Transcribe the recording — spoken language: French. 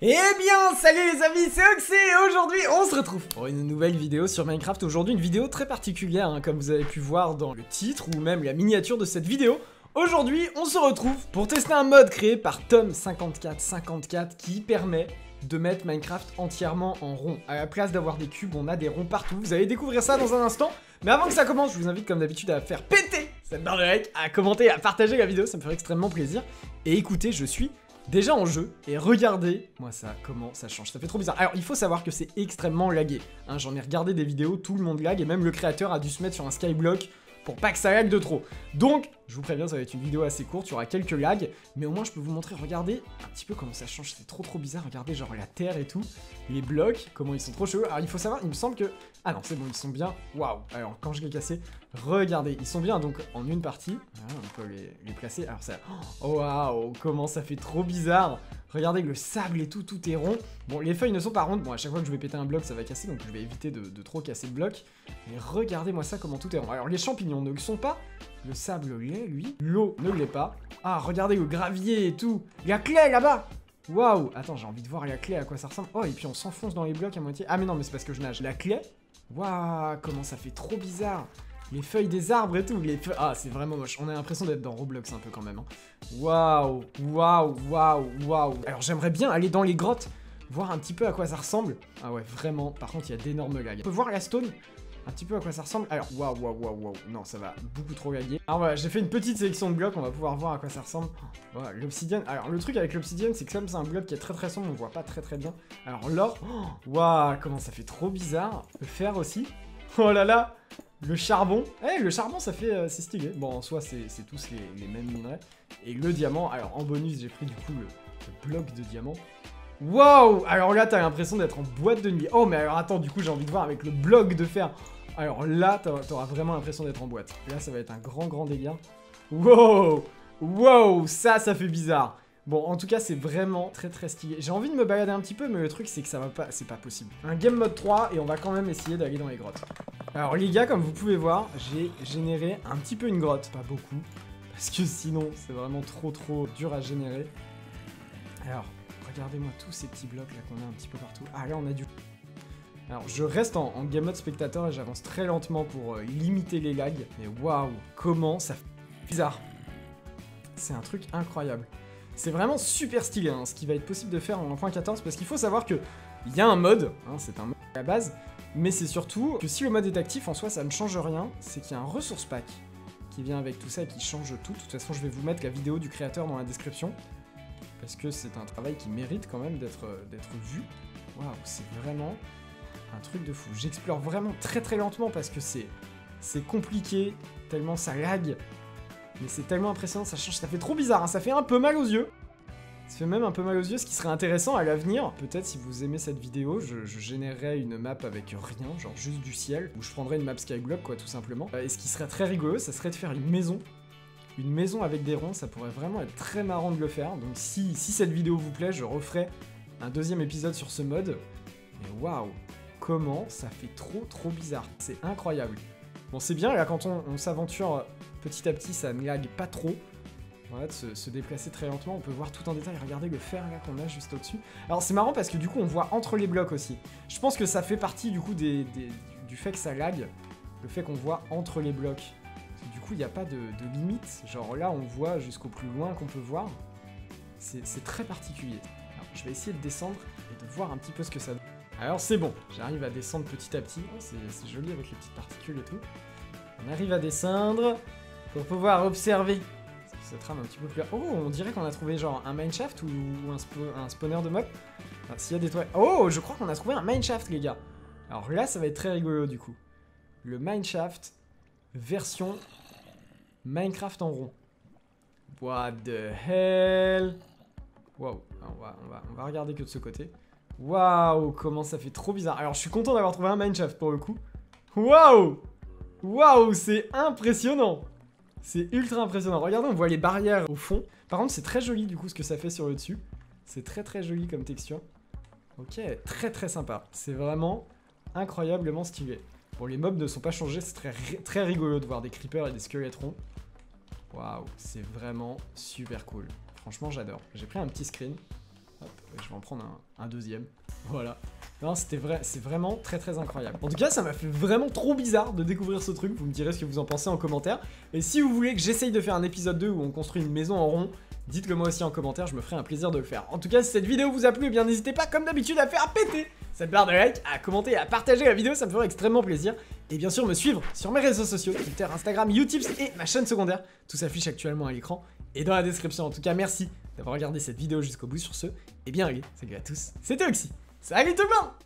Eh bien, salut les amis, c'est Oxy et aujourd'hui on se retrouve pour une nouvelle vidéo sur Minecraft. Aujourd'hui une vidéo très particulière, hein, comme vous avez pu voir dans le titre ou même la miniature de cette vidéo. Aujourd'hui, on se retrouve pour tester un mode créé par Tom5454 qui permet de mettre Minecraft entièrement en rond. À la place d'avoir des cubes, on a des ronds partout. Vous allez découvrir ça dans un instant. Mais avant que ça commence, je vous invite comme d'habitude à faire péter cette barre de like, à commenter, à partager la vidéo, ça me ferait extrêmement plaisir. Et écoutez, je suis déjà en jeu, et regardez, moi ça, comment ça change, ça fait trop bizarre. Alors il faut savoir que c'est extrêmement lagué, hein, j'en ai regardé des vidéos, tout le monde lag, et même le créateur a dû se mettre sur un skyblock pour pas que ça lag de trop. Donc, je vous préviens, ça va être une vidéo assez courte, il y aura quelques lags, mais au moins je peux vous montrer, regardez un petit peu comment ça change, c'est trop trop bizarre, regardez genre la terre et tout, les blocs, comment ils sont trop chauds. Alors il faut savoir, il me semble que... Ah non, c'est bon, ils sont bien, waouh Alors quand je l'ai cassé, regardez, ils sont bien donc en une partie, on peut les, les placer, alors ça... Oh waouh, comment ça fait trop bizarre Regardez le sable et tout, tout est rond. Bon, les feuilles ne sont pas rondes. Bon, à chaque fois que je vais péter un bloc, ça va casser, donc je vais éviter de, de trop casser le bloc. Mais regardez-moi ça, comment tout est rond. Alors, les champignons ne le sont pas. Le sable l'est, lui. L'eau ne l'est pas. Ah, regardez le gravier et tout. La clé, là-bas Waouh Attends, j'ai envie de voir la clé, à quoi ça ressemble. Oh, et puis on s'enfonce dans les blocs à moitié. Ah, mais non, mais c'est parce que je nage. La clé Waouh, comment ça fait trop bizarre les feuilles des arbres et tout. Ah, c'est vraiment moche. On a l'impression d'être dans Roblox un peu quand même. hein. Waouh, waouh, waouh, waouh. Alors j'aimerais bien aller dans les grottes, voir un petit peu à quoi ça ressemble. Ah ouais, vraiment. Par contre, il y a d'énormes lags. On peut voir la stone? Un petit peu à quoi ça ressemble. Alors, waouh, waouh, waouh, waouh. Non, ça va beaucoup trop laguer. Alors voilà, j'ai fait une petite sélection de blocs, on va pouvoir voir à quoi ça ressemble. Voilà, l'obsidienne. Alors, le truc avec l'obsidienne, c'est que comme c'est un bloc qui est très très sombre, on voit pas très très bien. Alors, l'or, oh, waouh, comment ça fait trop bizarre. Le fer aussi. Oh là là le charbon, eh le charbon ça fait, euh, c'est stylé. Bon en soi c'est c'est tous les, mêmes minerais. Et le diamant, alors en bonus j'ai pris du coup le bloc de diamant. Waouh Alors là t'as l'impression d'être en boîte de nuit. Oh mais alors attends du coup j'ai envie de voir avec le bloc de fer. Alors là t'auras vraiment l'impression d'être en boîte. Là ça va être un grand grand délire. Wow Wow Ça ça fait bizarre. Bon, en tout cas, c'est vraiment très très stylé. J'ai envie de me balader un petit peu, mais le truc, c'est que ça va pas, c'est pas possible. Un game mode 3, et on va quand même essayer d'aller dans les grottes. Alors les gars, comme vous pouvez voir, j'ai généré un petit peu une grotte, pas beaucoup, parce que sinon, c'est vraiment trop trop dur à générer. Alors, regardez-moi tous ces petits blocs là qu'on a un petit peu partout. Ah là, on a du... Alors, je reste en, game mode spectateur et j'avance très lentement pour euh, limiter les lags. Mais waouh, comment ça fait bizarre. C'est un truc incroyable. C'est vraiment super stylé hein, ce qui va être possible de faire en 1.14 parce qu'il faut savoir que il y a un mode, hein, c'est un mode à la base, mais c'est surtout que si le mode est actif en soi ça ne change rien, c'est qu'il y a un ressource pack qui vient avec tout ça et qui change tout. De toute façon je vais vous mettre la vidéo du créateur dans la description parce que c'est un travail qui mérite quand même d'être d'être vu. Waouh, c'est vraiment un truc de fou. J'explore vraiment très très lentement parce que c'est c'est compliqué, tellement ça lag, mais c'est tellement impressionnant, ça change, ça fait trop bizarre, hein, ça fait un peu mal aux yeux. Ça fait même un peu mal aux yeux, ce qui serait intéressant à l'avenir, peut-être si vous aimez cette vidéo, je, je une map avec rien, genre juste du ciel, où je prendrais une map Skyblock quoi tout simplement. Euh, Et ce qui serait très rigolo, ça serait de faire une maison. Une maison avec des ronds, ça pourrait vraiment être très marrant de le faire. Donc si, si cette vidéo vous plaît, je referai un deuxième épisode sur ce mode. Mais waouh, comment ça fait trop trop bizarre, c'est incroyable. Bon c'est bien là quand on, s'aventure petit à petit, ça ne lag pas trop. Voilà, de se, déplacer très lentement, on peut voir tout en détail. Regardez le fer là qu'on a juste au-dessus. Alors c'est marrant parce que du coup on voit entre les blocs aussi. Je pense que ça fait partie du coup du fait que ça lag, le fait qu'on voit entre les blocs. Du coup il n'y a pas de, limite. Genre là on voit jusqu'au plus loin qu'on peut voir. C'est très particulier. Alors je vais essayer de descendre et de voir un petit peu ce que ça donne. Alors c'est bon, j'arrive à descendre petit à petit. C'est joli avec les petites particules et tout. On arrive à descendre pour pouvoir observer cette trame un petit peu plus... Oh, on dirait qu'on a trouvé genre un mineshaft ou, ou un, spawner de mob. Enfin, s'il y a des toiles... Oh, je crois qu'on a trouvé un mineshaft, les gars. Alors là, ça va être très rigolo, du coup. Le mineshaft version Minecraft en rond. What the hell? Wow, on va, on, va, on va regarder que de ce côté. Waouh, comment ça fait trop bizarre. Alors, je suis content d'avoir trouvé un mineshaft, pour le coup. Waouh Waouh, c'est impressionnant C'est ultra impressionnant. Regardez, on voit les barrières au fond. Par contre, c'est très joli du coup ce que ça fait sur le dessus. C'est très très joli comme texture. Ok, très très sympa. C'est vraiment incroyablement stylé. Bon, les mobs ne sont pas changés, c'est très, très rigolo de voir des creepers et des squeletrons. Waouh, c'est vraiment super cool. Franchement, j'adore. J'ai pris un petit screen. Hop, je vais en prendre un, un deuxième. Voilà. Non, c'était vrai, c'est vraiment très très incroyable. En tout cas, ça m'a fait vraiment trop bizarre de découvrir ce truc. Vous me direz ce que vous en pensez en commentaire. Et si vous voulez que j'essaye de faire un épisode 2 où on construit une maison en rond, dites-le moi aussi en commentaire, je me ferai un plaisir de le faire. En tout cas, si cette vidéo vous a plu, eh bien n'hésitez pas comme d'habitude à faire péter cette barre de like, à commenter et à partager la vidéo, ça me ferait extrêmement plaisir. Et bien sûr me suivre sur mes réseaux sociaux, Twitter, Instagram, YouTube et ma chaîne secondaire. Tout s'affiche actuellement à l'écran et dans la description. En tout cas, merci d'avoir regardé cette vidéo jusqu'au bout sur ce. Et bien, allez, salut à tous, c'était Oxy. Salut tout le monde